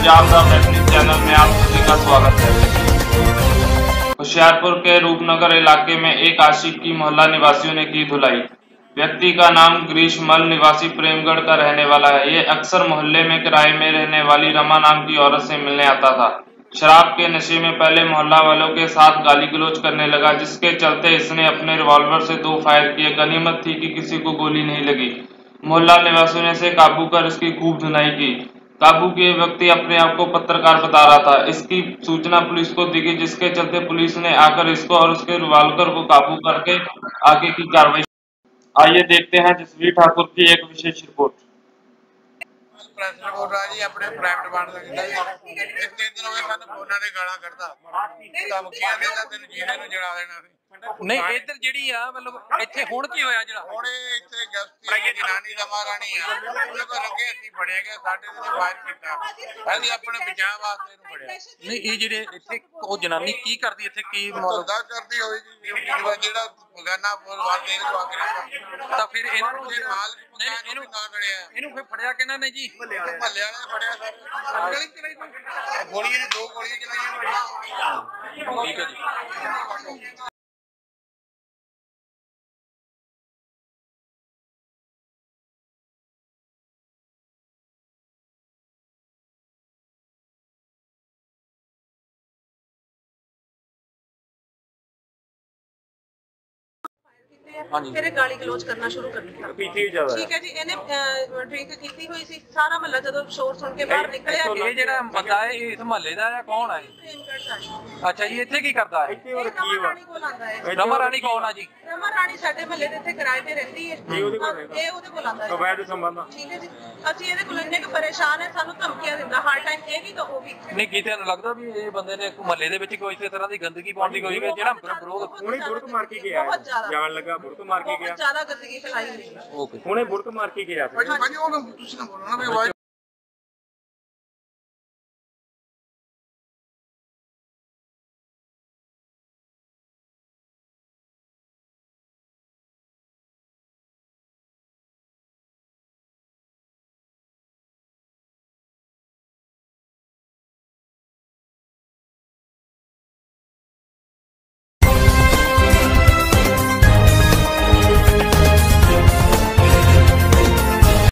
Punjab the family channel में आप सभी का स्वागत है। होशियारपुर के रूपनगर इलाके में एक आशिक की मोहल्ला निवासियों ने की धुलाई। व्यक्ति का नाम ग्रीष्मल निवासी प्रेमगढ़ का रहने वाला है। ये अक्सर मोहल्ले में किराए में रहने वाली रमा नाम की औरत से मिलने आता था। शराब के नशे में पहले मोहल्ला वालों के साथ गाली गलौज करने लगा, जिसके चलते इसने अपने रिवॉल्वर से दो फायर किए। गनीमत थी कि किसी को गोली नहीं लगी। मोहल्ला निवासियों ने इसे काबू कर इसकी खूब धुनाई की। काबू किए व्यक्ति अपने आप को पत्रकार बता रहा था। इसकी सूचना पुलिस को दी गई, जिसके चलते पुलिस ने आकर इसको और उसके रिवाल्वर को काबू करके आगे की कार्रवाई आइए देखते हैं जसवीर ठाकुर की एक विशेष रिपोर्ट ਪ੍ਰੈਸ ਰਿਪੋਰਟ ਆ ਜੀ ਆਪਣੇ ਪ੍ਰਾਈਵੇਟ ਬਣ ਸਕਦਾ ਜੀ। ਇੱਥੇ ਦਿਨ ਹੋਏ ਸਾਨੂੰ ਫੋਨਾਂ ਦੇ ਗਾਲਾਂ ਕੱਢਦਾ। ਧਮਕੀਆਂ ਦੇਦਾ ਤੈਨੂੰ ਜੀਣੇ ਨੂੰ ਜੜਾ ਦੇਣਾ ਸੀ। ਨਹੀਂ ਇੱਧਰ ਜਿਹੜੀ ਆ ਮਤਲਬ ਇੱਥੇ ਹੁਣ ਕੀ ਹੋਇਆ ਜਿਹੜਾ? ਹੁਣ ਇਹ ਇੱਥੇ ਗਸਤੀ ਜਨਾਨੀ ਦਾ ਮਹਾਰਾਣੀ ਆ। ਉਹਦੇ ਕੋਲ ਲੱਗੇ ਅਸੀਂ ਫੜਿਆ ਗਿਆ ਸਾਡੇ ਤੇ ਵਾਇਰ ਕੀਤਾ। ਅਸੀਂ ਆਪਣੇ ਬਚਾਅ ਵਾਸਤੇ ਇਹਨੂੰ ਫੜਿਆ। ਨਹੀਂ ਇਹ ਜਿਹੜੇ ਇੱਥੇ ਉਹ ਜਨਾਨੀ ਕੀ ਕਰਦੀ ਇੱਥੇ ਕੀ ਮਤਲਬ? ਕਰਦੀ ਹੋਈ ਜੀ ਜਿਹੜਾ ਬੋਲਵਾਰ ਦੇ ਨੂੰ ਅੱਗ ਰਿਹਾ ਤਾਂ ਫਿਰ ਇਹਨਾਂ ਨੂੰ ਜੇ ਮਾਲ ਨਹੀਂ ਇਹਨੂੰ ਇਹਨੂੰ ਨਾ ਕੜਿਆ ਇਹਨੂੰ ਫਿਰ ਫੜਿਆ ਕਿਹਨਾਂ ਨੇ ਜੀ? ਮਹੱਲੇ ਵਾਲੇ ਨੇ ਫੜਿਆ ਸਰ। ਗਲੀ ਚਲਾਈ ਕੋਈ ਗੋਲੀਆਂ ਨੇ ਦੋ ਗੋਲੀਆਂ ਚਲਾਈਆਂ ਠੀਕ ਹੈ ਜੀ। ਹਾਂਜੀ। ਫਿਰ ਇਹ ਗਾਲੀ ਗਲੋਚ ਕਰਨਾ ਸ਼ੁਰੂ ਕਰ ਦਿੱਤਾ। ਪੀਤੀ ਜ਼ਿਆਦਾ। ਠੀਕ ਹੈ ਜੀ ਇਹਨੇ ਡਰਿੰਕ ਕੀਤੀ ਹੋਈ ਸੀ। ਸਾਰਾ ਮਹੱਲਾ ਜਦੋਂ ਸ਼ੋਰ ਸੁਣ ਕੇ ਬਾਹਰ ਨਿਕਲਿਆ ਇਹ ਜਿਹੜਾ ਬੰਦਾ ਹੈ ਇਹ ਇਸ ਮਹੱਲੇ ਦਾ ਹੈ ਕੌਣ ਹੈ ਹੈ। ਅੱਛਾ ਜੀ ਇੱਥੇ ਕੀ ਕਰਦਾ ਹੈ? ਇਹ ਰਮਾ ਰਾਣੀ ਕੋਲ ਆਂਦਾ ਹੈ। ਰਮਾ ਰਾਣੀ ਕੌਣ ਆ ਜੀ? ਰਮਾ ਰਾਣੀ ਸਾਡੇ ਮਹੱਲੇ ਦੇ ਇੱਥੇ ਕਿਰਾਏ ਤੇ ਰਹਿੰਦੀ ਹੈ। ਹਾਂ, ਇਹ ਉਹਦੇ ਕੋਲ ਆਂਦਾ ਹੈ। ਅਵੈਧ ਸੰਬੰਧ ਠੀਕ ਹੈ ਜੀ। ਅਸੀਂ ਇਹਦੇ ਕੋਲ ਇੰਨੇ ਕੁ ਪਰੇਸ਼ਾਨ ਹੈ ਸਾਨੂੰ ਧਮਕੀਆਂ ਦਿੰਦਾ। ਹਰ ਟਾਈਮ ਇਹ ਵੀ ਤਾਂ ਉਹ ਵੀ। ਨਹੀਂ ਕਿਤੇ ਨੂੰ ਲੱਗਦਾ ਵੀ ਇਹ ਬੰਦੇ ਨੇ ਮਹੱਲੇ ਦੇ ਵਿੱਚ ਕੋਈ ਇਸੇ ਤਰ੍ਹਾਂ ਦੀ ਗੰਦਗੀ ਪਾਉਣ ਦੀ ਕੋਈ ਜਿਹੜਾ ਵਿਰੋਧ ਹੁਣੇ ਬੁਰਕ ਮਾਰ ਕੇ ਗਿਆ ਬਹੁਤ ਜ਼ਿਆਦਾ। ਜਾਣ ਲੱਗਾ ਬੁਰਕ ਮਾਰ ਕੇ ਗਿਆ। ਬਹੁਤ ਜ਼ਿਆਦਾ ਗੰਦਗੀ ਫੈਲਾਈ ਹੋਈ। ਹੈ ਓਕੇ ਹੁਣੇ ਬੁਰਕ ਮਾਰ ਕੇ ਗਿਆ। ਸੀ ਭਾਜੀ ਭਾਜੀ ਉਹ ਤੁਸੀਂ ਨਾ ਬੋਲੋ ਨਾ ਵੀ ਆਵਾਜ਼